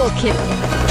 Triple kill.